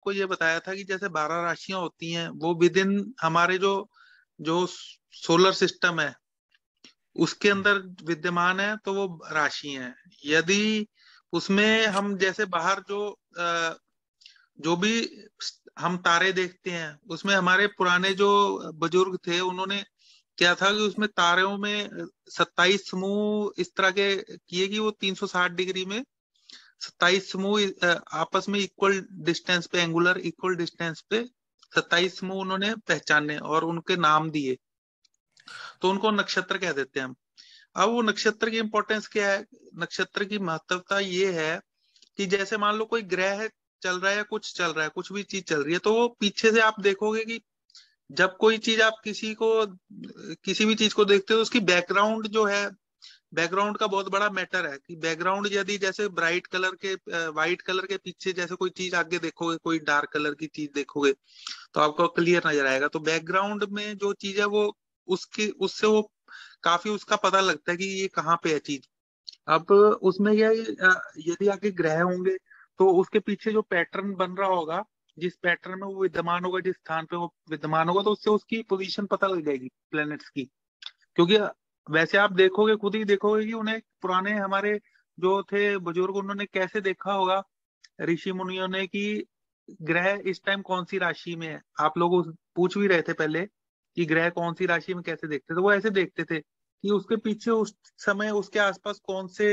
आपको ये बताया था कि जैसे बारह राशियाँ होती हैं वो विद इन हमारे जो जो सोलर सिस्टम है उसके अंदर विद्यमान है तो वो राशि है। यदि उसमें हम जैसे बाहर जो जो भी हम तारे देखते हैं उसमें हमारे पुराने जो बुज़ुर्ग थे उन्होंने क्या था कि उसमें तारों में सत्ताईस समूह इस तरह के किए कि वो 360 डिग्री में सत्ताईस समूह आपस में इक्वल डिस्टेंस पे एंगुलर इक्वल डिस्टेंस पे सत्ताईस समूह उन्होंने पहचाने और उनके नाम दिए। तो उनको नक्षत्र कह देते हैं हम। अब वो नक्षत्र की इंपॉर्टेंस क्या है? नक्षत्र की महत्वता ये है कि जैसे मान लो कोई ग्रह चल रहा है कुछ चल रहा है, कुछ भी चीज़ चल रही है तो वो पीछे से आप देखोगे कि जब कोई चीज़ आप किसी को, किसी भी चीज़ को देखते हो, उसकी बैकग्राउंड जो है बैकग्राउंड का बहुत बड़ा मैटर है कि बैकग्राउंड यदि जैसे ब्राइट कलर के व्हाइट कलर के पीछे जैसे कोई चीज़ आगे देखोगे, कोई डार्क कलर की चीज़ देखोगे तो आपको क्लियर नज़र आएगा। तो बैकग्राउंड में जो चीज़ है वो उसकी, उससे वो काफ़ी उसका पता लगता है कि ये कहाँ पे है चीज़। अब उसमें यह यदि आगे ग्रह होंगे तो उसके पीछे जो पैटर्न बन रहा होगा, जिस पैटर्न में वो विद्यमान होगा, जिस स्थान पे वो विद्यमान होगा तो उससे उसकी पोजीशन पता लग जाएगी प्लैनेट्स की। क्योंकि वैसे आप देखोगे, खुद ही देखोगे कि उन्हें पुराने हमारे जो थे बुज़ुर्ग, उन्होंने कैसे देखा होगा ऋषि मुनियों ने कि ग्रह इस टाइम कौन सी राशि में है? आप लोग पूछ भी रहे थे पहले कि ग्रह कौन सी राशि में कैसे देखते थे? वो ऐसे देखते थे कि उसके पीछे उस समय उसके आसपास कौन से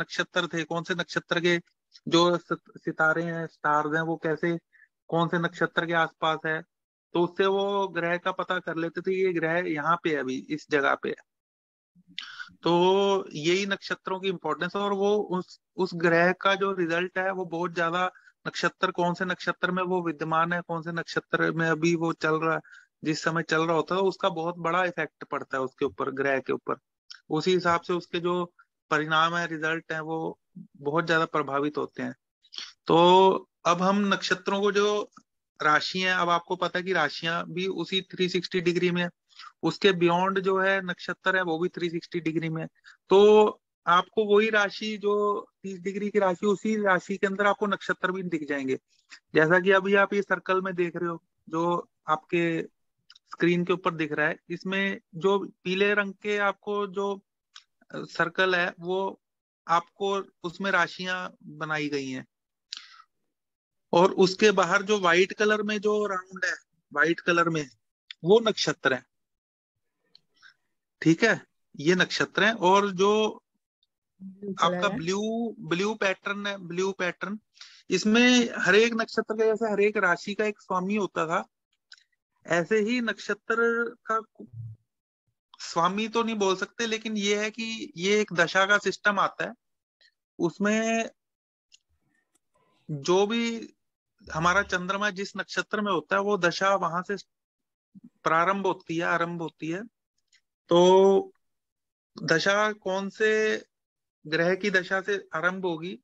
नक्षत्र थे? कौन से नक्षत्र के जो सितारे हैं स्टार्स हैं, वो कैसे, कौन से नक्षत्र के आसपास है? तो उससे वो ग्रह का पता कर लेते थे ये ग्रह यहाँ पे अभी, इस जगह पे है। तो यही नक्षत्रों की इंपॉर्टेंस है और वो उस उस ग्रह का जो रिज़ल्ट है, वो बहुत ज़्यादा नक्षत्र, कौन से नक्षत्र में वो विद्यमान है, कौन से नक्षत्र में अभी वो चल रहा है, जिस समय चल रहा होता है, उसका बहुत बड़ा इफ़ेक्ट पड़ता है उसके ऊपर, ग्रह के ऊपर। उसी हिसाब से उसके जो परिणाम है रिज़ल्ट है, वो बहुत ज़्यादा प्रभावित होते हैं। तो अब हम नक्षत्रों को जो राशि है, अब आपको पता है कि राशियाँ भी उसी 360 डिग्री में उसके बियॉन्ड जो है नक्षत्र है, वो भी 360 डिग्री में तो आपको वही राशि जो 30 डिग्री की राशि, उसी राशि के अंदर आपको नक्षत्र भी दिख जाएँगे। जैसा कि अभी आप ये सर्कल में देख रहे हो, जो आपके स्क्रीन के ऊपर दिख रहा है, इसमें जो पीले रंग के आपको जो सर्कल है, वो आपको उसमें राशियाँ बनाई गई हैं। और उसके बाहर जो व्हाइट कलर में जो राउंड है व्हाइट कलर में, वो नक्षत्र है। ठीक है? ये नक्षत्र है और जो आपका ब्लू ब्लू पैटर्न है ब्लू पैटर्न इसमें हर एक नक्षत्र का जैसे हर एक राशि का एक स्वामी होता था ऐसे ही नक्षत्र का स्वामी तो नहीं बोल सकते लेकिन ये है कि ये एक दशा का सिस्टम आता है। उसमें जो भी हमारा चंद्रमा जिस नक्षत्र में होता है वो दशा वहाँ से प्रारंभ होती है आरंभ होती है। तो दशा कौन से ग्रह की दशा से आरंभ होगी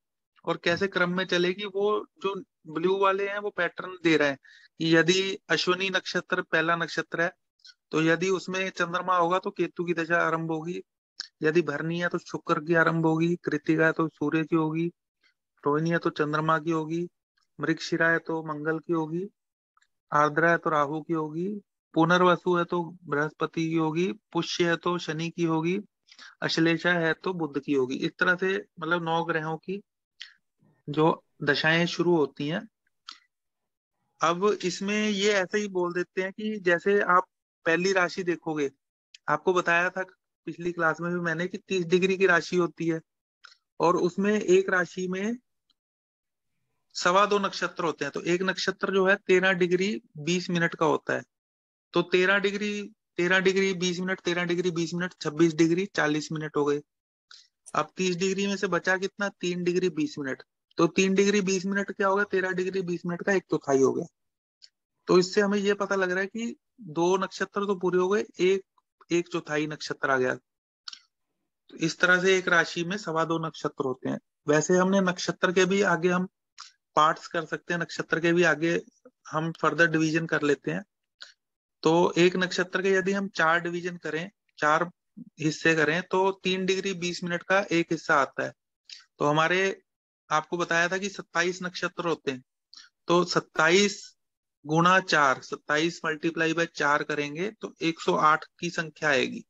और कैसे क्रम में चलेगी, वो जो ब्लू वाले हैं, वो पैटर्न दे रहे हैं कि यदि अश्वनी नक्षत्र पहला नक्षत्र है तो यदि उसमें चंद्रमा होगा तो केतु की दशा आरंभ होगी, यदि भरनी है तो शुक्र की आरंभ होगी, कृतिका है तो सूर्य की होगी, रोहिणी है तो चंद्रमा की होगी, मृगशिरा है तो मंगल की होगी, आर्द्रा है तो राहु की होगी पुनर्वसु है तो बृहस्पति की होगी, पुष्य है तो शनि की होगी, अश्लेषा है तो बुद्ध की होगी। इस तरह से मतलब नौ ग्रहों की जो दशाएँ शुरू होती हैं। अब इसमें ये ऐसे ही बोल देते हैं कि जैसे आप पहली राशि देखोगे, आपको बताया था पिछली क्लास में भी मैंने कि तीस डिग्री की राशि होती है और उसमें एक राशि में सवा दो नक्षत्र होते हैं। तो एक नक्षत्र जो है तेरह डिग्री बीस मिनट का होता है। तो तेरह डिग्री तेरह डिग्री, बीस मिनट, तेरह डिग्री, बीस मिनट, छब्बीस डिग्री, चालीस मिनट हो गए। अब तीस डिग्री में से बचा कितना? तीन डिग्री, बीस मिनट। तो तीन डिग्री, बीस मिनट क्या होगा तेरह डिग्री, बीस मिनट का एक चौथाई हो गया। तो इससे हमें ये पता लग रहा है कि दो नक्षत्र तो पूरे हो गए, एक एक चौथाई नक्षत्र आ गया। तो इस तरह से एक राशि में सवा दो नक्षत्र होते हैं। वैसे हमने नक्षत्र के भी आगे हम पार्ट्स कर सकते हैं, नक्षत्र के भी आगे हम फर्दर डिवीज़न कर लेते हैं। तो एक नक्षत्र के यदि हम चार डिवीज़न करें, चार हिस्से करें तो तीन डिग्री बीस मिनट का एक हिस्सा आता है। तो हमारे, आपको बताया था कि सत्ताईस नक्षत्र होते हैं। तो सत्ताईस गुणा चार, सत्ताईस मल्टीप्लाई बाय चार करेंगे तो 108 की संख्या आएगी।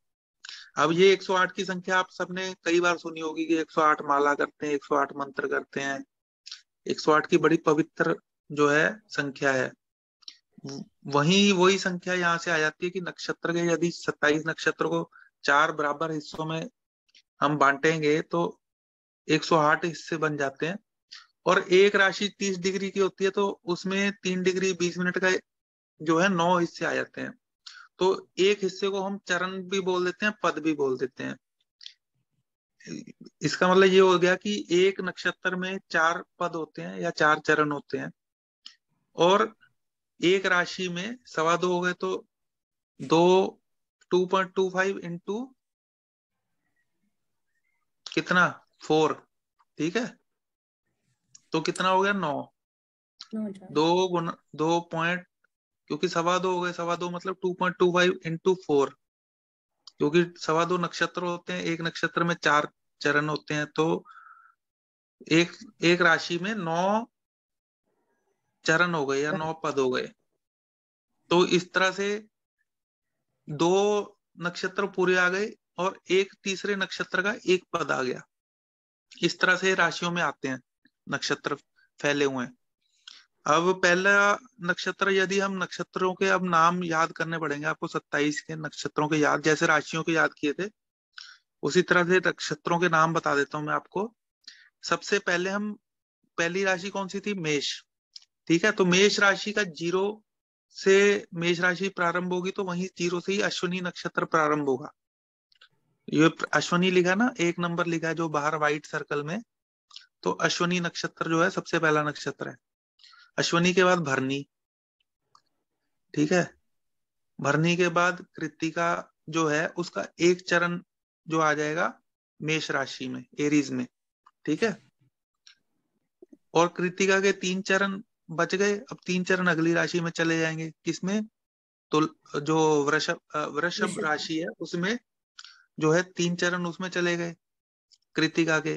अब ये 108 की संख्या आप सबने कई बार सुनी होगी कि 108 माला करते हैं 108 मंत्र करते हैं। 108 की बड़ी पवित्र जो है, संख्या है। वही वही संख्या यहाँ से आ जाती है कि नक्षत्र के यदि 27 नक्षत्र को चार बराबर हिस्सों में हम बांटेंगे तो 108 हिस्से बन जाते हैं। और एक राशि 30 डिग्री की होती है तो उसमें तीन डिग्री 20 मिनट का जो है, नौ हिस्से आ जाते हैं। तो एक हिस्से को हम चरण भी बोल देते हैं, पद भी बोल देते हैं। इसका मतलब ये हो गया कि एक नक्षत्र में चार पद होते हैं या चार चरण होते हैं। और एक राशि में सवा दो हो गए तो दो two point two five into कितना? फोर। ठीक है? तो कितना हो गया? नौ। दो गुना दो पॉइंट क्योंकि सवा दो हो गए सवा दो मतलब two point two five into four. क्योंकि सवा दो नक्षत्र होते हैं एक नक्षत्र में चार चरण होते हैं तो एक एक राशि में नौ चरण हो गए या नौ पद हो गए। तो इस तरह से दो नक्षत्र पूरे आ गए और एक तीसरे नक्षत्र का एक पद आ गया। इस तरह से राशियों में आते हैं, नक्षत्र फैले हुए हैं। अब पहला नक्षत्र, यदि हम नक्षत्रों के अब नाम याद करने पड़ेंगे, आपको सत्ताईस के नक्षत्रों के याद, जैसे राशियों के याद किए थे, उसी तरह से नक्षत्रों के नाम बता देता हूँ मैं आपको। सबसे पहले हम, पहली राशि कौन सी थी? मेष। ठीक है? तो मेष राशि का ज़ीरो से मेष राशि प्रारंभ होगी तो वहीं ज़ीरो से ही अश्विनी नक्षत्र प्रारंभ होगा। ये अश्वनी लिखा ना, एक नंबर लिखा है जो बाहर व्हाइट सर्कल में तो अश्वनी नक्षत्र जो है सबसे पहला नक्षत्र है। अश्वनी के बाद भरनी, ठीक है? भरनी के बाद कृतिका जो है, उसका एक चरण जो आ जाएगा मेष राशि में एरीज में, ठीक है? और कृतिका के तीन चरण बच गए। अब तीन चरण अगली राशि में चले जाएँगे। किसमें? तो जो वृषभ वृषभ राशि है उसमें जो है तीन चरण उसमें चले गए कृतिका के।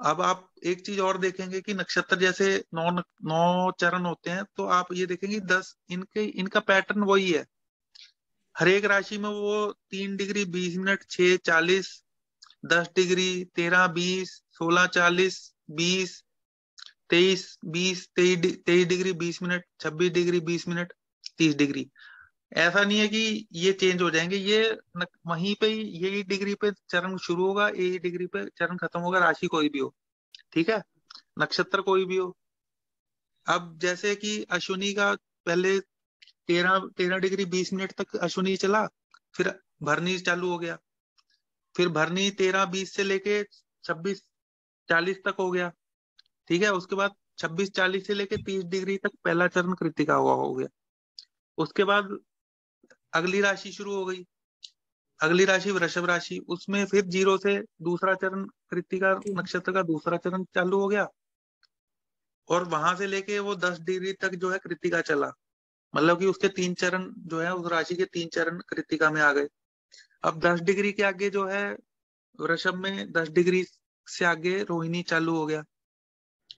अब आप एक चीज़ और देखेंगे कि नक्षत्र जैसे नौ नौ चरण होते हैं तो आप ये देखेंगे दस इनके इनका पैटर्न वही है। हर एक राशि में वो तीन डिग्री बीस मिनट छ चालीस दस डिग्री तेरह बीस सोलह चालीस बीस तेईस, बीस, तेईस डिग्री, बीस मिनट, छब्बीस डिग्री, बीस मिनट, तीस डिग्री। ऐसा नहीं है कि ये चेंज हो जाएँगे, ये वहीं पे यही डिग्री पे चरण शुरू होगा, यही डिग्री पे चरण खत्म होगा, राशि कोई भी हो। ठीक है? नक्षत्र कोई भी हो। अब जैसे कि अश्विनी का पहले तेरह तेरह डिग्री, बीस मिनट तक अश्विनी चला, फिर भरनी चालू हो गया। फिर भरनी तेरह, बीस से लेके छब्बीस, चालीस तक हो गया। ठीक है उसके बाद छब्बीस चालीस से लेके तीस डिग्री तक पहला चरण कृतिका हुआ हो गया। उसके बाद अगली राशि शुरू हो गई। अगली राशि वृषभ राशि उसमें फिर ज़ीरो से दूसरा चरण कृतिका नक्षत्र का दूसरा चरण चालू हो गया। और वहाँ से लेके वो दस डिग्री तक जो है कृतिका चला। मतलब कि उसके तीन चरण जो है उस राशि के तीन चरण कृतिका में आ गए। अब दस डिग्री के आगे जो है वृषभ में दस डिग्री से आगे रोहिणी चालू हो गया।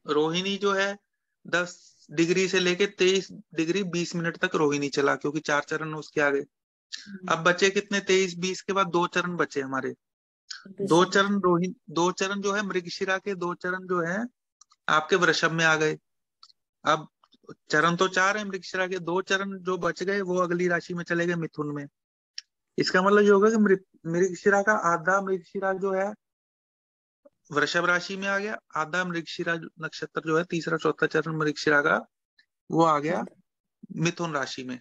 रोहिणी जो है दस डिग्री से लेके तेईस डिग्री बीस मिनट तक रोहिणी चला क्योंकि चार चरण उसके आगे। हम्म। अब बचे कितने? तेईस बीस के बाद दो चरण बचे हमारे। दो चरण। रोहिणी दो चरण जो है मृगशिरा के दो चरण जो है आपके वृषभ में आ गए। अब चरण तो चार है मृगशिरा के दो चरण जो बच गए वो अगली राशि में चले गए मिथुन में। इसका मतलब ये होगा कि मृगशिरा का आधा मृगशिरा जो है वृषभ राशि में आ गया आधा मृगशिरा नक्षत्र जो है तीसरा चौथा चरण मृगशिरा का वो आ गया मिथुन राशि में।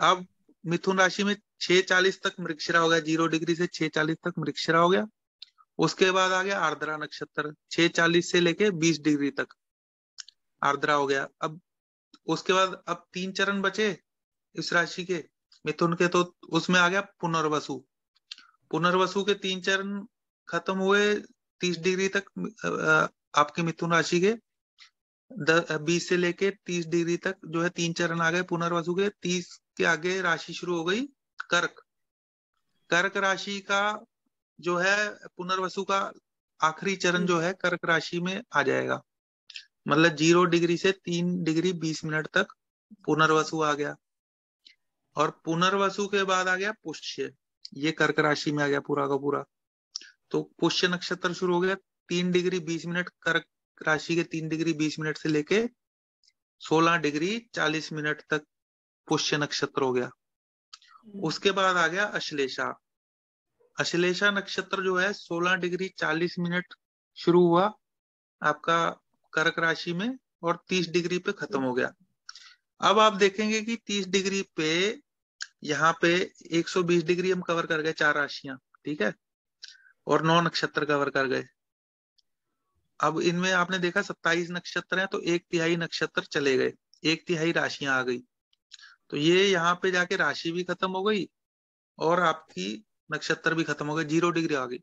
अब मिथुन राशि में छह चालीस तक मृगशिरा हो गया ज़ीरो डिग्री से छह चालीस तक मृगशिरा हो गया। उसके बाद आ गया आर्द्रा नक्षत्र छह चालीस से लेके बीस डिग्री तक आर्द्रा हो गया। अब उसके बाद अब तीन चरण बचे इस राशि के मिथुन के तो उसमें आ गया पुनर्वसु। पुनर्वसु के तीन चरण खत्म हुए तीस डिग्री तक आपके मिथुन राशि के बीस से लेके तीस डिग्री तक जो है तीन चरण आ गए, पुनर्वसु के, तीस के आगे राशि शुरू हो गई, कर्क। कर्क राशि का जो है, पुनर्वसु का आखिरी चरण जो है, कर्क राशि में आ जाएगा। मतलब ज़ीरो डिग्री से तीन डिग्री बीस मिनट तक पुनर्वसु आ गया। और पुनर्वसु के बाद आ गया पुष्य। ये कर्क राशि में आ गया पूरा का पूरा। तो पुष्य नक्षत्र शुरू हो गया तीन डिग्री बीस मिनट कर्क राशि के तीन डिग्री बीस मिनट से लेके सोलह डिग्री चालीस मिनट तक पुष्य नक्षत्र हो गया। हम्म। उसके बाद आ गया अश्लेषा। अश्लेषा नक्षत्र जो है सोलह डिग्री चालीस मिनट शुरू हुआ आपका कर्क राशि में और तीस डिग्री पे खत्म हो गया। अब आप देखेंगे कि तीस डिग्री पे यहाँ पे 120 डिग्री हम कवर कर गए चार राशियाँ ठीक है? और नौ नक्षत्र कवर कर गए। अब इनमें आपने देखा सत्ताईस नक्षत्र हैं तो एक तिहाई नक्षत्र चले गए, एक तिहाई राशियाँ आ गई। तो ये यहाँ पे जाके राशि भी खत्म हो गई और आपकी नक्षत्र भी खत्म हो गए, ज़ीरो डिग्री आ गई।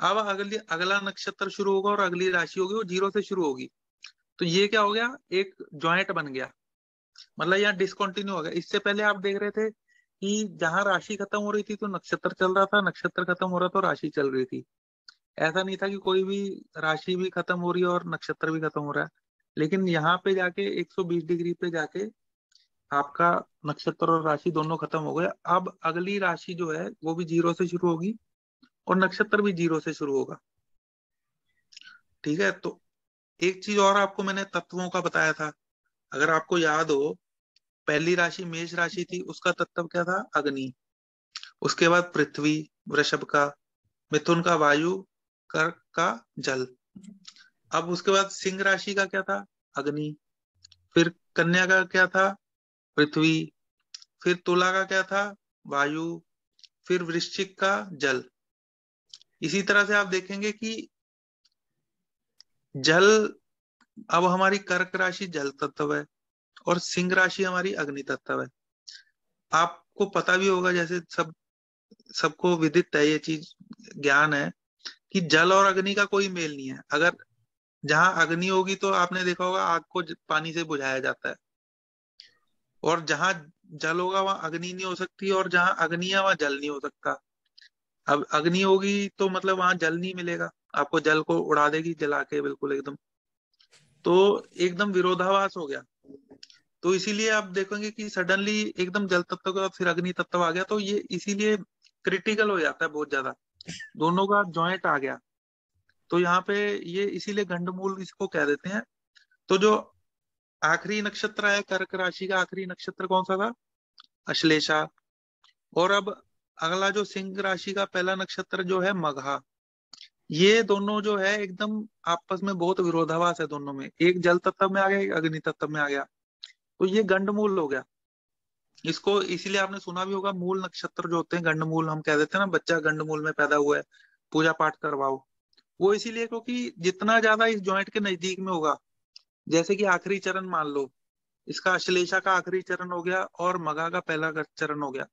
अब अगली, अगला नक्षत्र शुरू होगा और अगली राशि होगी, वो ज़ीरो से शुरू होगी। तो ये क्या हो गया? एक ज्वाइंट बन गया। मतलब यहाँ डिसकंटिन्यू हो गया। इससे पहले आप देख रहे थे कि जहाँ राशि खत्म हो रही थी तो नक्षत्र चल रहा था, नक्षत्र खत्म हो रहा था तो राशि चल रही थी। ऐसा नहीं था कि कोई भी राशि भी खत्म हो रही है और नक्षत्र भी खत्म हो रहा है, लेकिन यहाँ पे जाके 120 डिग्री पे जाके आपका नक्षत्र और राशि दोनों खत्म हो गए। अब अगली राशि जो है, वो भी ज़ीरो से शुरू होगी और नक्षत्र भी ज़ीरो से शुरू होगा। ठीक है तो एक चीज़ और आपको मैंने तत्वों का बताया था। अगर आपको याद हो पहली राशि मेष राशि थी, उसका तत्व क्या था? अग्नि। उसके बाद पृथ्वी, वृषभ का, मिथुन का वायु, कर्क का जल। अब उसके बाद सिंह राशि का क्या था? अग्नि। फिर कन्या का क्या था? पृथ्वी। फिर तुला का क्या था? वायु। फिर वृश्चिक का जल। इसी तरह से आप देखेंगे कि जल, अब हमारी कर्क राशि जल तत्व है। और सिंह राशि हमारी अग्नि तत्व है। आपको पता भी होगा, जैसे सब, सबको विदित है, ये चीज़ ज्ञान है, कि जल और अग्नि का कोई मेल नहीं है। अगर जहाँ अग्नि होगी तो आपने देखा होगा, आग को पानी से बुझाया जाता है। और जहाँ जल होगा, वहाँ अग्नि नहीं हो सकती, और जहाँ अग्नि है, वहाँ जल नहीं हो सकता। अब अग्नि होगी तो मतलब वहाँ जल नहीं मिलेगा। आपको जल को उड़ा देगी, जला के, बिल्कुल एकदम। तो एकदम विरोधाभास हो गया। तो इसीलिए आप देखेंगे कि सडनली एकदम जल तत्व का फिर अग्नि तत्व आ गया तो ये इसीलिए क्रिटिकल हो जाता है बहुत ज़्यादा। दोनों का ज्वाइंट आ गया। तो यहाँ पे ये इसीलिए गंडमूल इसको कह देते हैं। तो जो आखिरी नक्षत्र है कर्क राशि का आखिरी नक्षत्र कौन सा था? अश्लेषा। और अब अगला जो सिंह राशि का पहला नक्षत्र जो है मघा। ये दोनों जो है एकदम आपस में बहुत विरोधाभास है दोनों में। एक जल तत्व में आ गया, एक अग्नि तत्व में आ गया। तो ये गंडमूल हो गया। इसको इसीलिए आपने सुना भी होगा मूल नक्षत्र जो होते हैं गंडमूल हम कह देते हैं ना बच्चा गंडमूल में पैदा हुआ है पूजा पाठ करवाओ। वो इसीलिए क्योंकि जितना ज़्यादा इस ज्वाइंट के नज़दीक में होगा जैसे कि आखिरी चरण मान लो इसका अश्लेषा का आखिरी चरण हो गया और मगा का पहला चरण हो गया।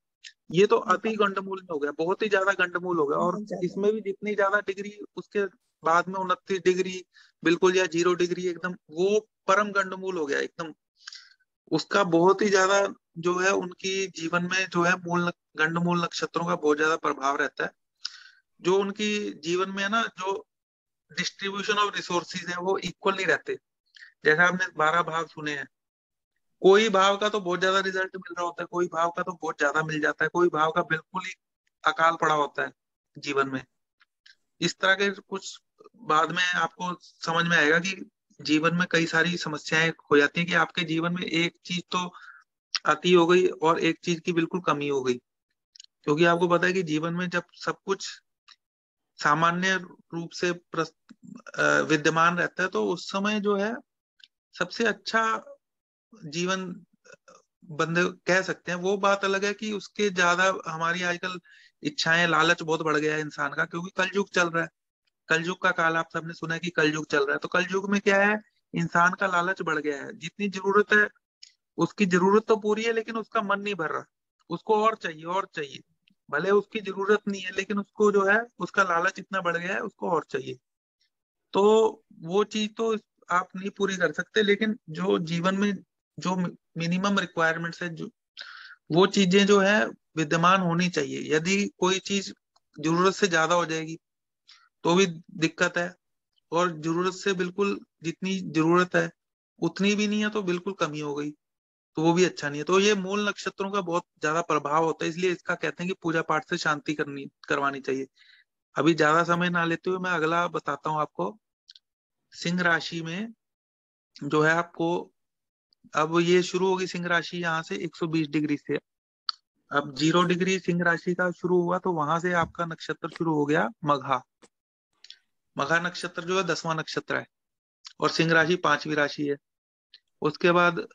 ये तो अति गंडमूल हो गया बहुत ही ज़्यादा गंडमूल हो गया और इसमें भी जितनी ज़्यादा डिग्री उसके बाद में उनतीस डिग्री बिल्कुल या ज़ीरो डिग्री एकदम वो परम गंडमूल हो गया एकदम। उसका बहुत ही ज़्यादा जो है, उनकी जीवन में जो है मूल गंडमूल नक्षत्रों का बहुत ज़्यादा प्रभाव रहता है। जो उनकी जीवन में है ना, जो डिस्ट्रीब्यूशन ऑफ़ रिसोर्सिस है, वो इक्वल नहीं रहते। जैसे आपने बारह भाव सुने हैं। कोई भाव का तो बहुत ज़्यादा रिज़ल्ट मिल रहा होता है, कोई भाव का तो बहुत ज़्यादा मिल जाता है, कोई भाव का बिल्कुल ही अकाल पड़ा होता है जीवन में। इस तरह के कुछ बाद में आपको समझ में आएगा कि जीवन में कई सारी समस्याएँ हो जाती हैं कि आपके जीवन में एक चीज़ तो अति हो गई और एक चीज़ की बिल्कुल कमी हो गई। क्योंकि आपको पता है कि जीवन में जब सब कुछ सामान्य रूप से विद्यमान रहता है तो उस समय जो है सबसे अच्छा जीवन बंदे कह सकते हैं। वो बात अलग है कि उसके ज़्यादा हमारी आजकल इच्छाएँ, लालच बहुत बढ़ गया है इंसान का, क्योंकि कल युग चल रहा है। कल युग का काल, आप सबने सुना है कि कलयुग चल रहा है। तो कल युग में क्या है? इंसान का लालच बढ़ गया है। जितनी ज़रूरत है, उसकी ज़रूरत तो पूरी है, लेकिन उसका मन नहीं भर रहा। उसको और चाहिए और चाहिए। भले उसकी ज़रूरत नहीं है, लेकिन उसको जो है, उसका लालच इतना बढ़ गया है, उसको और चाहिए। तो वो चीज़ तो आप नहीं पूरी कर सकते, लेकिन जो जीवन में जो मिनिमम रिक्वायरमेंट्स है, जो, वो चीज़ें जो है, विद्यमान होनी चाहिए। यदि कोई चीज़ ज़रूरत से ज़्यादा हो जाएगी तो भी दिक्कत है। और ज़रूरत से बिल्कुल जितनी ज़रूरत है, उतनी भी नहीं है तो बिल्कुल कमी हो गई। तो वो भी अच्छा नहीं है। तो ये मूल नक्षत्रों का बहुत ज़्यादा प्रभाव होता है, इसलिए इसका कहते हैं कि पूजा पाठ से शांति करनी, करवानी चाहिए। अभी ज़्यादा समय ना लेते हुए मैं अगला बताता हूँ आपको। सिंह राशि में जो है आपको, अब ये शुरू होगी सिंह राशि यहाँ से 120 डिग्री से। अब ज़ीरो डिग्री सिंह राशि का शुरू हुआ तो वहाँ से आपका नक्षत्र शुरू हो गया मघा। मघा नक्षत्र जो है, दसवां नक्षत्र है, और सिंह राशि पांचवी राशि है। उसके बाद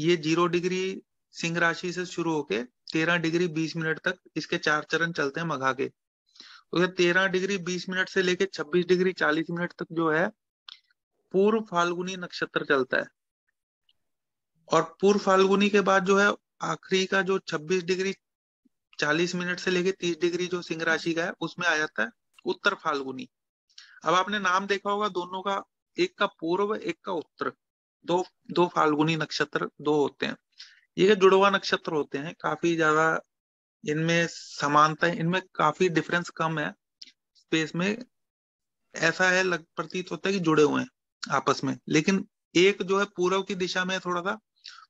ये ज़ीरो डिग्री सिंह राशि से शुरू होके तेरह डिग्री बीस मिनट तक इसके चार चरण चलते हैं मघा के। तो तेरह डिग्री बीस मिनट से लेके छब्बीस डिग्री चालीस मिनट तक जो है, पूर्व फाल्गुनी नक्षत्र चलता है। और पूर्व फाल्गुनी के बाद जो है, आखिरी का जो 26 डिग्री 40 मिनट से लेके 30 डिग्री जो सिंह राशि का है, उसमें आ जाता है उत्तर फाल्गुनी। अब आपने नाम देखा होगा दोनों का, एक का पूर्व, एक का उत्तर। दो दो फाल्गुनी नक्षत्र, दो होते हैं। ये जुड़वा नक्षत्र होते हैं, काफ़ी ज़्यादा इनमें समानता इनमें काफ़ी डिफरेंस कम है। स्पेस में ऐसा है, लग, प्रतीत होता है कि जुड़े हुए हैं आपस में। लेकिन एक जो है पूर्व की दिशा में थोड़ा सा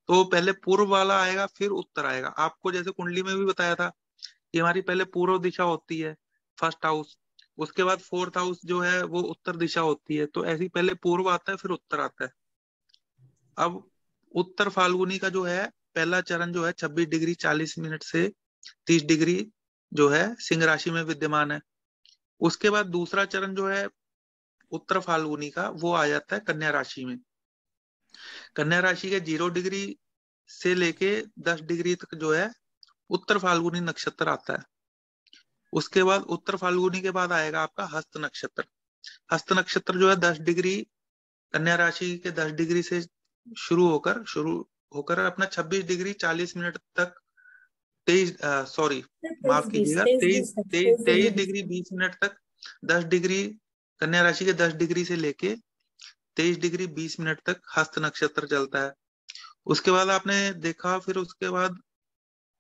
तो पहले पूर्व वाला आएगा, फिर उत्तर आएगा। आपको जैसे कुंडली में भी बताया था कि हमारी पहले पूर्व दिशा होती है फ़र्स्ट हाउस उसके बाद फोर्थ हाउस जो है, वो उत्तर दिशा होती है। तो ऐसी पहले पूर्व आता है, फिर उत्तर आता है। अब उत्तर फाल्गुनी का जो है, पहला चरण जो है 26 डिग्री 40 मिनट से 30 डिग्री जो है, सिंह राशि में विद्यमान है। उसके बाद दूसरा चरण जो है, उत्तर फाल्गुनी का, वो आ जाता है कन्या राशि में। कन्या राशि के ज़ीरो डिग्री से लेके दस डिग्री तक जो है, उत्तर फाल्गुनी नक्षत्र आता है। उसके बाद उत्तर फाल्गुनी के बाद आएगा आपका हस्त नक्षत्र। हस्त नक्षत्र जो है दस डिग्री कन्या राशि के दस डिग्री से शुरू होकर शुरू होकर अपना छब्बीस डिग्री चालीस मिनट तक तेईस सॉरी माफ़ कीजिएगा तेईस तेईस डिग्री बीस मिनट तक दस डिग्री कन्या राशि के दस डिग्री से लेके तेईस डिग्री बीस मिनट तक हस्त नक्षत्र चलता है। उसके बाद आपने देखा फिर उसके बाद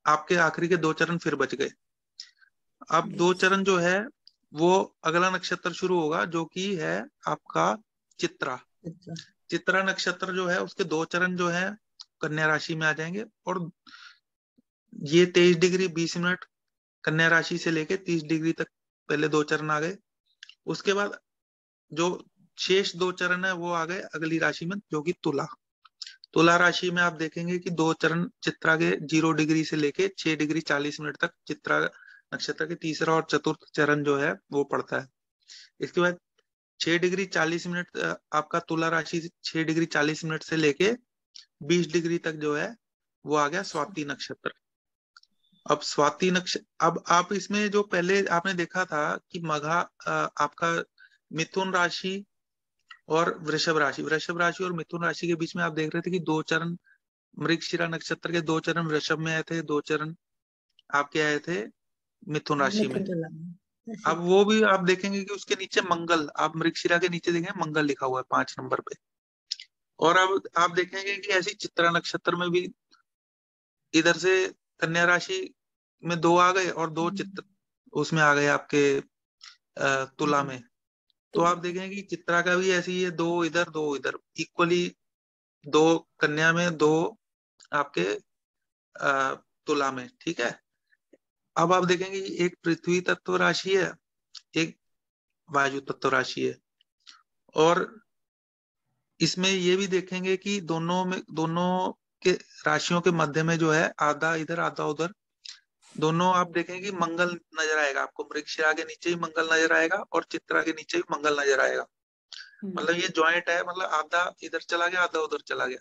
आपके आखिरी के दो चरण फिर बच गए। अब दो चरण जो है वो अगला नक्षत्र शुरू होगा जो कि है आपका चित्रा। चित्रा नक्षत्र जो है उसके दो चरण जो है कन्या राशि में आ जाएँगे और ये तेईस डिग्री बीस मिनट कन्या राशि से लेके तीस डिग्री तक पहले दो चरण आ गए। उसके बाद जो शेष दो चरण है वो आ गए अगली राशि में जो कि तुला। तुला राशि में आप देखेंगे कि दो चरण चित्रा के ज़ीरो डिग्री से लेके छह डिग्री चालीस मिनट तक चित्रा नक्षत्र के तीसरा और चतुर्थ चरण जो है, वो पड़ता है। इसके बाद छह डिग्री चालीस मिनट आपका तुला राशि छह डिग्री चालीस मिनट से लेके बीस डिग्री तक जो है, वो आ गया स्वाति नक्षत्र। अब स्वाति नक्षत्र अब आप इसमें जो पहले आपने देखा था कि मघा आपका मिथुन राशि और वृषभ राशि वृषभ राशि और मिथुन राशि के बीच में आप देख रहे थे कि दो चरण, मृगशिरा नक्षत्र के दो चरण वृषभ में आए थे, दो चरण आपके आए थे। मिथुन राशि में अब वो भी आप देखेंगे कि उसके नीचे मंगल आप मृगशिरा के नीचे देखेंगे मंगल लिखा हुआ है पाँच नंबर पे। और अब आप देखेंगे कि ऐसी चित्रा नक्षत्र में भी इधर से कन्या राशि में दो आ गए और दो चित्र उसमें आ गए आपके तुला में। तो आप देखेंगे कि चित्रा का भी ऐसी है दो इधर दो इधर। इक्वली दो कन्या में दो आपके तुला में ठीक है? अब आप देखेंगे एक पृथ्वी तत्व राशि है एक वायु तत्व राशि है। और इसमें ये भी देखेंगे कि दोनों में दोनों के राशियों के मध्य में जो है आधा इधर आधा उधर दोनों आप देखेंगे मंगल नज़र आएगा। आपको मृगशिरा के नीचे ही मंगल नज़र आएगा और चित्रा के नीचे भी मंगल नज़र आएगा। हम्म। मतलब ये ज्वाइंट है मतलब आधा इधर चला गया आधा उधर चला गया।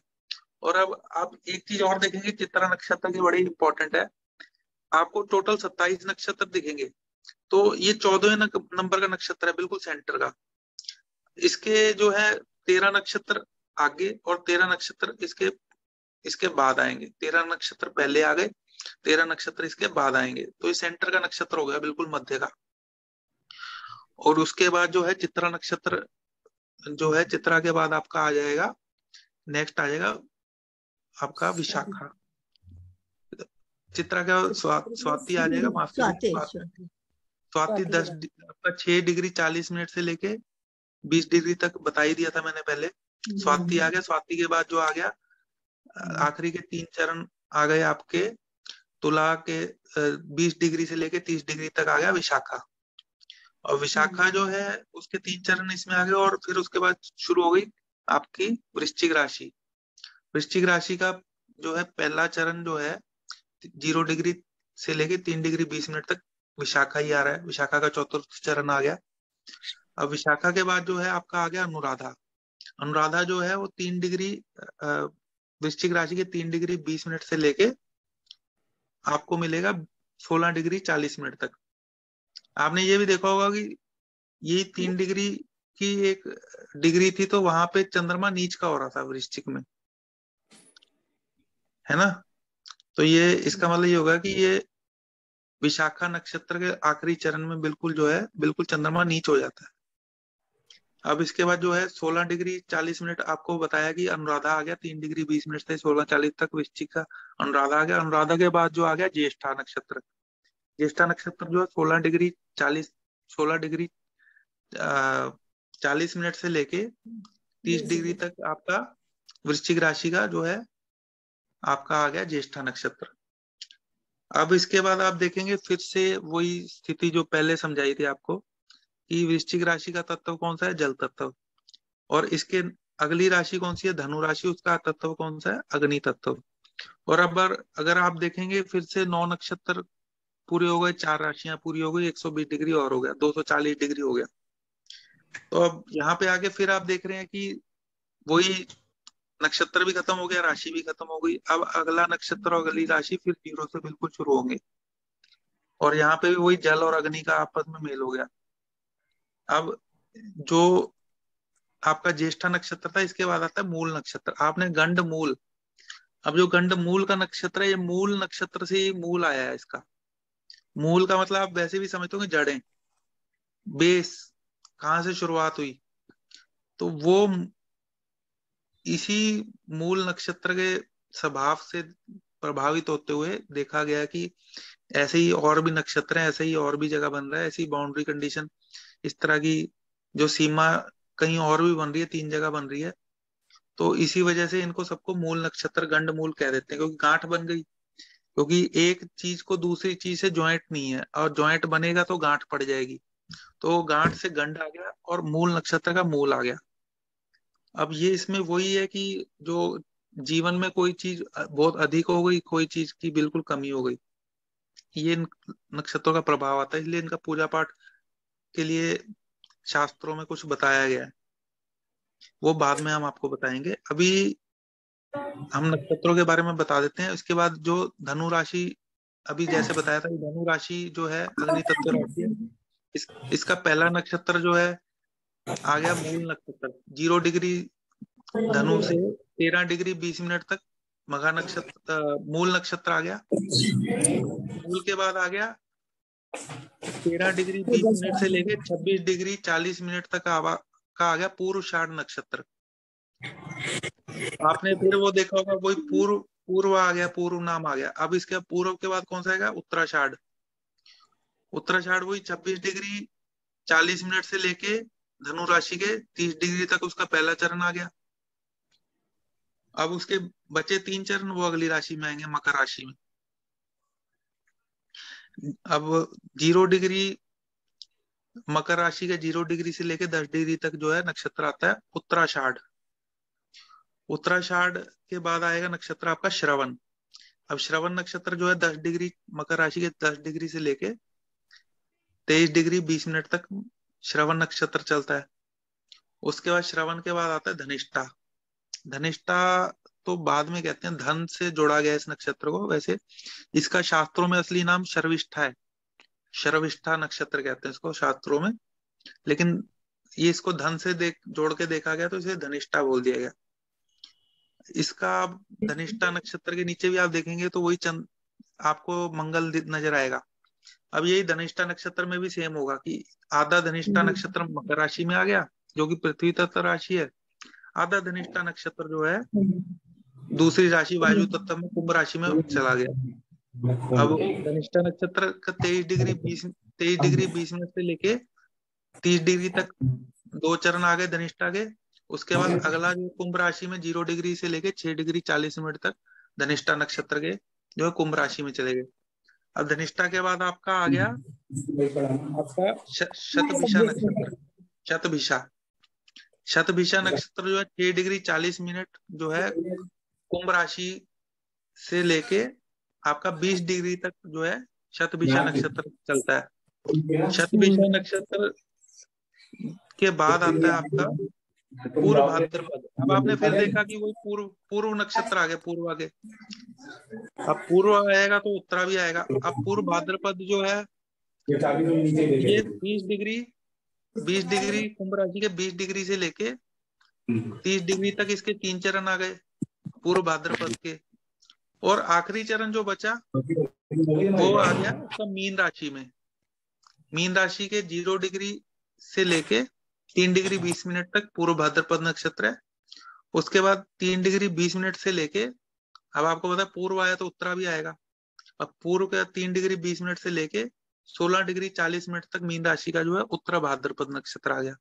और अब आप एक चीज़ और देखेंगे चित्रा नक्षत्र की बड़ी इंपॉर्टेंट है। आपको टोटल सत्ताईस नक्षत्र दिखेंगे। तो ये चौदह नंबर का नक्षत्र है, बिल्कुल सेंटर का। इसके जो है, तेरह नक्षत्र आगे और तेरह नक्षत्र इसके इसके बाद आएँगे। तेरह नक्षत्र पहले आ गए, तेरह नक्षत्र इसके बाद आएँगे। तो ये सेंटर का नक्षत्र हो गया, बिल्कुल मध्य का। और उसके बाद जो है, चित्रा नक्षत्र, जो है, चित्रा के बाद आपका आ जाएगा नेक्स्ट आ जाएगा आपका विशाखा। चित्रा का स्वाति आ जाएगा? माफ़ स्वाति दस आपका छह डिग्री चालीस मिनट से लेके बीस डिग्री तक बता ही दिया था मैंने पहले। स्वाति आ गया। स्वाति के बाद जो आ गया आखिरी के तीन चरण आ गए आपके। तुला के बीस डिग्री से लेके तीस डिग्री तक आ गया विशाखा। और विशाखा जो है उसके तीन चरण इसमें आ गए और फिर उसके बाद शुरू हो गई आपकी वृश्चिक राशि। वृश्चिक राशि का जो है पहला चरण जो है ज़ीरो डिग्री से लेके तीन डिग्री बीस मिनट तक विशाखा ही आ रहा है। विशाखा का चौथा चरण आ गया। अब विशाखा के बाद जो है आपका आ गया अनुराधा। अनुराधा जो है वो तीन डिग्री वृश्चिक राशि के तीन डिग्री बीस मिनट से लेके आपको मिलेगा सोलह डिग्री चालीस मिनट तक। आपने ये भी देखा होगा कि ये तीन डिग्री की एक डिग्री थी तो वहाँ पे चंद्रमा नीच का हो रहा था वृश्चिक में। है ना? तो ये इसका मतलब ये होगा कि ये विशाखा नक्षत्र के आखिरी चरण में बिल्कुल जो है बिल्कुल चंद्रमा नीच हो जाता है। अब इसके बाद जो है 16 डिग्री 40 मिनट आपको बताया कि अनुराधा आ गया तीन डिग्री 20 मिनट से 16 चालीस तक वृश्चिक का अनुराधा आ गया। अनुराधा के बाद जो आ गया ज्येष्ठा नक्षत्र। ज्येष्ठा नक्षत्र जो है 16 डिग्री 40 16 डिग्री चालीस मिनट से लेके 30 डिग्री तक आपका वृश्चिक राशि का जो है आपका आ गया ज्येष्ठा नक्षत्र। अब इसके बाद आप देखेंगे फिर से वही स्थिति जो पहले समझाई थी आपको कि वृश्चिक राशि का तत्व कौन सा है? जल तत्व। और इसके अगली राशि कौन सी है? धनु राशि, उसका तत्व कौन सा है? अग्नि तत्व। और अब अगर आप देखेंगे फिर से नौ नक्षत्र पूरे हो गए, चार राशियाँ पूरी हो गई 120 डिग्री और हो गया 240 डिग्री हो गया। तो अब यहाँ पे आगे फिर आप देख रहे हैं कि वही नक्षत्र भी खत्म हो गया, राशि भी खत्म हो गई। अब अगला नक्षत्र और अगली राशि फिर ज़ीरो से बिल्कुल शुरू होंगे। और यहाँ पे भी वही जल और अग्नि का आपस में मेल हो गया। अब जो आपका ज्येष्ठा नक्षत्र था, इसके बाद आता है मूल नक्षत्र। आपने गंड मूल। अब जो गंड मूल का नक्षत्र है, ये मूल नक्षत्र से ही मूल आया है इसका। मूल का मतलब आप वैसे भी समझते हो जड़े। बेस, कहाँ से शुरुआत हुई? तो वो इसी मूल नक्षत्र के स्वभाव से प्रभावित होते हुए देखा गया कि ऐसे ही और भी नक्षत्र हैं, ऐसे ही और भी जगह बन रहा है, ऐसी बाउंड्री कंडीशन इस तरह की जो सीमा कहीं और भी बन रही है, तीन जगह बन रही है तो इसी वजह से इनको सबको मूल नक्षत्र, गंड मूल कह देते हैं, क्योंकि गांठ बन गई, क्योंकि एक चीज़ को दूसरी चीज़ से ज्वाइंट नहीं है, और ज्वाइंट बनेगा तो गांठ पड़ जाएगी तो गांठ से गंड आ गया और मूल नक्षत्र का मूल आ गया। अब ये इसमें वही है कि जो जीवन में कोई चीज़ बहुत अधिक हो गई कोई चीज़ की बिल्कुल कमी हो गई ये नक्षत्रों का प्रभाव आता है इसलिए इनका पूजा पाठ के लिए शास्त्रों में कुछ बताया गया है। वो बाद में हम आपको बताएँगे। अभी हम नक्षत्रों के बारे में बता देते हैं इसके बाद जो धनु राशि अभी जैसे बताया था धनु राशि जो है अग्नि तत्व राशि इस, इसका पहला नक्षत्र जो है आ गया मूल नक्षत्र ज़ीरो डिग्री धनु से तेरह डिग्री बीस मिनट तक मघा नक्षत्र मूल नक्षत्र आ गया। मूल के बाद आ गया। तेरह डिग्री बीस मिनट से लेके छब्बीस डिग्री चालीस मिनट तक आवा, का आ गया पूर्व षाढ़ नक्षत्र। आपने फिर वो देखा होगा, वही पूर्व पूर्व आ गया, पूर्व नाम आ गया। अब इसके पूर्व के बाद कौन सा आएगा? उत्तराषाढ़। उत्तराषाढ़ वही छब्बीस डिग्री चालीस मिनट से लेके धनु राशि के तीस डिग्री तक उसका पहला चरण आ गया। अब उसके बचे तीन चरण, वो अगली राशि में आएँगे, मकर राशि में। अब ज़ीरो डिग्री, मकर राशि के ज़ीरो डिग्री से लेके दस डिग्री तक जो है नक्षत्र आता है, उत्तराषाढ़। उत्तराषाढ़ के बाद आएगा नक्षत्र आपका श्रवण। अब श्रवण नक्षत्र जो है दस डिग्री, मकर राशि के दस डिग्री से लेके तेईस डिग्री बीस मिनट तक श्रवण नक्षत्र चलता है। उसके बाद श्रवण के बाद आता है धनिष्ठा। धनिष्ठा तो बाद में कहते हैं धन से जोड़ा गया इस नक्षत्र को। वैसे इसका शास्त्रों में असली नाम शर्विष्ठा है। शर्विष्ठा नक्षत्र कहते हैं इसको शास्त्रों में। लेकिन ये इसको धन से देख, जोड़ के देखा गया तो इसे धनिष्ठा बोल दिया गया। इसका धनिष्ठा नक्षत्र के नीचे भी आप देखेंगे तो वही चंद आपको मंगल नज़र आएगा। अब यही धनिष्ठा नक्षत्र में भी सेम होगा कि आधा धनिष्ठा हम्म। नक्षत्र मकर राशि में आ गया जो कि पृथ्वी तत्व राशि है। आधा धनिष्ठा नक्षत्र जो है दूसरी राशि वायु तत्व में कुंभ राशि में चला गया। अब धनिष्ठा नक्षत्र का तेईस डिग्री बीस तेईस डिग्री बीस मिनट से लेके तीस डिग्री तक दो चरण आ गए धनिष्ठा के उसके बाद अगला जो कुंभ राशि में ज़ीरो डिग्री से लेके छह डिग्री चालीस मिनट तक धनिष्ठा नक्षत्र के जो है कुंभ राशि में चले गए। अब धनिष्ठा के बाद आपका आ गया आपका शतभिषा नक्षत्र। शतभिषा। शतभिषा नक्षत्र जो है छह डिग्री चालीस मिनट जो है कुंभ राशि से लेके आपका बीस डिग्री तक जो है शतभिषा नक्षत्र चलता है। शतभिषा नक्षत्र के बाद आता है आपका पूर्व भाद्रपद अब आपने फिर देखा कि वही पूर्व पूर्व नक्षत्र आ गया पूर्व आगे। अब पूर्व आएगा तो उत्तरा भी आएगा। अब पूर्व भाद्रपद जो है ये बीस डिग्री बीस डिग्री कुंभ राशि के बीस डिग्री से लेके तीस डिग्री तक इसके तीन चरण आ गए पूर्व भाद्रपद के। और आखिरी चरण जो बचा वो आ गया उसका मीन राशि में। मीन राशि के ज़ीरो डिग्री से लेके तीन डिग्री बीस मिनट तक पूर्व भाद्रपद नक्षत्र है। उसके बाद तीन डिग्री बीस मिनट से लेके, अब आपको पता है पूर्व आया तो उत्तरा भी आएगा। अब पूर्व के तीन डिग्री बीस मिनट से लेके सोलह डिग्री चालीस मिनट तक मीन राशि का जो है उत्तरा भाद्रपद नक्षत्र आ गया।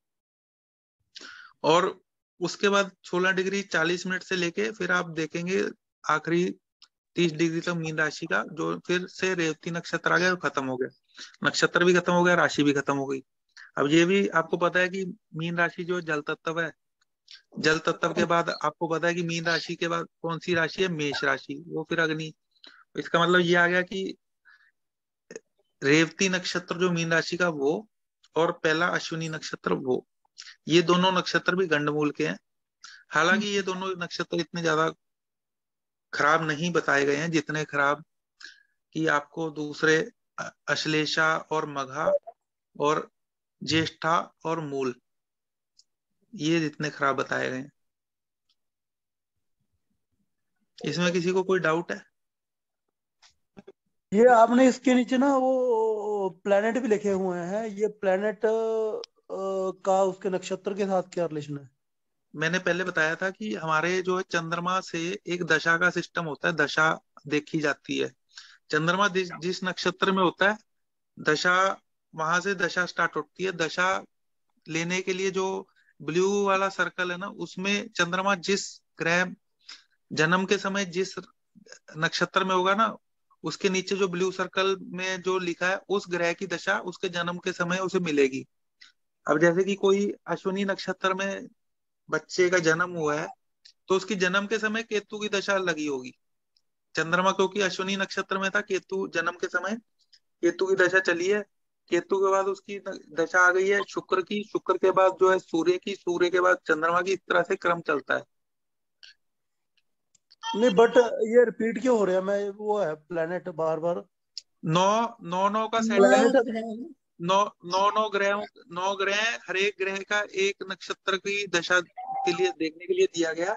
और उसके बाद सोलह डिग्री चालीस मिनट से लेके फिर आप देखेंगे आखिरी तीस डिग्री तक मीन राशि का जो फिर से रेवती नक्षत्र आ गया खत्म हो गया। नक्षत्र भी खत्म हो गया, राशि भी खत्म हो गई। अब ये भी आपको पता है कि मीन राशि जो जल तत्व है, जल तत्व के बाद आपको पता है कि मीन राशि के बाद कौन सी राशि है? मेष राशि, वो फिर अग्नि। इसका मतलब ये आ गया कि रेवती नक्षत्र जो मीन राशि का वो और पहला अश्विनी नक्षत्र वो, ये दोनों नक्षत्र भी गंडमूल के हैं। हालाँकि ये दोनों नक्षत्र इतने ज़्यादा खराब नहीं बताए गए हैं, जितने खराब कि आपको दूसरे अश्लेषा और मघा और ज्येष्ठा और मूल। ये जितने खराब बताए गए इसमें किसी को कोई डाउट है? ये आपने इसके नीचे ना वो प्लेनेट भी लिखे हुए हैं। ये प्लेनेट का उसके नक्षत्र के साथ क्या रिलेशन है? मैंने पहले बताया था कि हमारे जो है चंद्रमा से एक दशा का सिस्टम होता है। दशा देखी जाती है। चंद्रमा जिस जिस नक्षत्र में होता है दशा वहाँ से दशा स्टार्ट होती है। दशा लेने के लिए जो ब्लू वाला सर्कल है ना, उसमें चंद्रमा जिस ग्रह जन्म के समय जिस नक्षत्र में होगा ना, उसके नीचे जो ब्लू सर्कल में जो लिखा है, उस ग्रह की दशा उसके जन्म के समय उसे मिलेगी। अब जैसे कि कोई अश्विनी नक्षत्र में बच्चे का जन्म हुआ है तो उसकी जन्म के समय केतु की दशा लगी होगी। चंद्रमा क्योंकि अश्विनी नक्षत्र में था, केतु जन्म के समय केतु की दशा चली है केतु के बाद उसकी दशा आ गई है शुक्र की शुक्र के बाद जो है सूर्य की सूर्य के बाद चंद्रमा की इस तरह से क्रम चलता है। नहीं बट ये रिपीट क्यों हो रहा है? मैं वो है प्लेनेट बार बार नौ नौ नौ का सेट है नौ नौ नौ ग्रह नौ ग्रह हर एक ग्रह का एक नक्षत्र की दशा के लिए देखने के लिए दिया गया।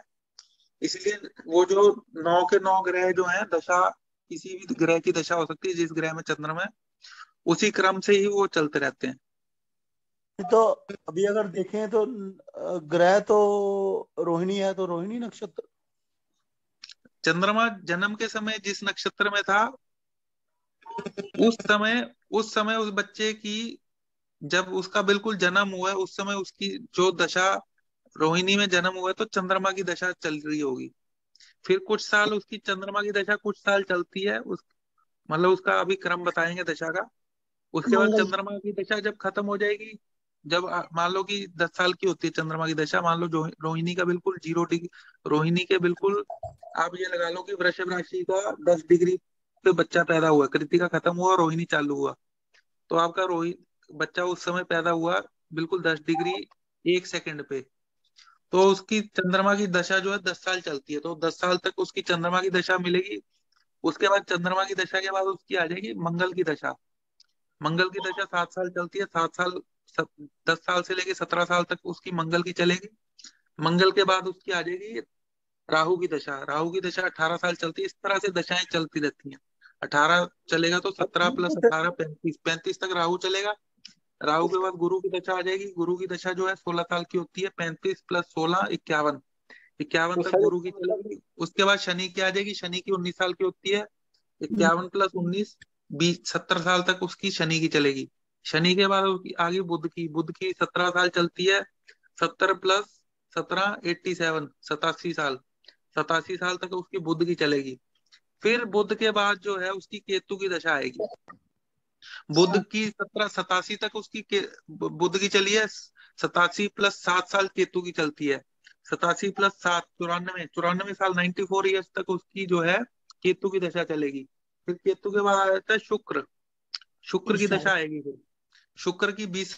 इसलिए वो जो नौ के नौ ग्रह जो हैं दशा किसी भी ग्रह की दशा हो सकती है जिस ग्रह में चंद्रमा है। उसी क्रम से ही वो चलते रहते हैं। तो अभी अगर देखें तो ग्रह तो रोहिणी है तो रोहिणी नक्षत्र? चंद्रमा जन्म के समय जिस नक्षत्र में था उस समय उस समय उस बच्चे की जब उसका बिल्कुल जन्म हुआ है उस समय उसकी जो दशा रोहिणी में जन्म हुआ है तो चंद्रमा की दशा चल रही होगी। फिर कुछ साल उसकी चंद्रमा की दशा कुछ साल चलती है उस मतलब उसका अभी क्रम बताएँगे दशा का। उसके बाद चंद्रमा की दशा जब खत्म हो जाएगी जब मान लो कि दस साल की होती है चंद्रमा की दशा मान लो जो रोहिणी का बिल्कुल ज़ीरो डिग्री रोहिणी के बिल्कुल आप ये लगा लो कि वृषभ राशि का दस डिग्री पे बच्चा पैदा हुआ कृतिका खत्म हुआ रोहिणी चालू हुआ। तो आपका रोहित बच्चा उस समय पैदा हुआ बिल्कुल दस डिग्री एक सेकंड पे। तो उसकी चंद्रमा की दशा जो है दस साल चलती है। तो दस साल तक उसकी चंद्रमा की दशा मिलेगी उसके बाद चंद्रमा की दशा के बाद उसकी आ जाएगी मंगल की दशा। मंगल की दशा सात साल चलती है सात साल दस साल से लेके सत्रह साल तक उसकी मंगल की चलेगी। मंगल के बाद उसकी आ जाएगी राहु की दशा। राहु की दशा अठारह साल चलती है इस तरह से दशाएँ चलती रहती हैं। अठारह चलेगा तो सत्रह प्लस अठारह पैंतीस। पैंतीस तक राहु चलेगा। राहु के बाद गुरु की दशा आ जाएगी। गुरु की दशा जो है सोलह साल की होती है पैंतीस प्लस सोलह इक्यावन। इक्यावन तक गुरु की चलेगी। उसके बाद शनि की आ जाएगी। शनि की उन्नीस साल की होती है इक्यावन प्लस उन्नीस बीस सत्तर साल तक उसकी शनि की चलेगी। शनि के बाद उसकी आगे बुद्ध की बुद्ध की सत्रह साल चलती है। सत्तर प्लस सत्रह एट्टी सेवन सतासी साल। सतासी साल तक उसकी बुद्ध की चलेगी। फिर बुद्ध के बाद जो है उसकी केतु की दशा आएगी। बुद्ध की सत्रह सतासी तक उसकी बुद्ध की चली है। सतासी प्लस सात साल केतु की चलती है। सतासी प्लस सात चौरानवे चौरानवे साल नाइन्टी फोर ईयर्स तक उसकी जो है केतु की दशा चलेगी। फिर केतु के बाद आ जाता है शुक्र। शुक्र की दशा आएगी फिर। शुक्र की बीस